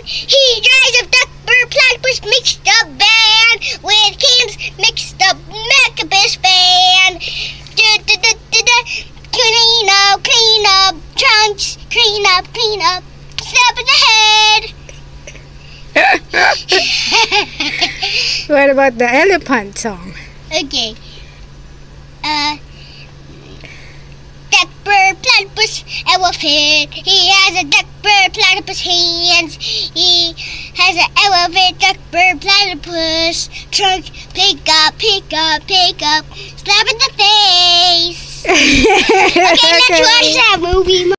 van. He drives a duckbird platypus mixed up van with cans mixed up Macabus van. Clean up, clean up, trunks, clean up, clean up. Slap in the head. what about the elephant song? Okay. Uh, platypus elephant. He has a duck, bird, platypus hands. He has an elephant duck, bird, platypus trunk. Pick up, pick up, pick up. Slap in the face. Okay, let's watch that movie.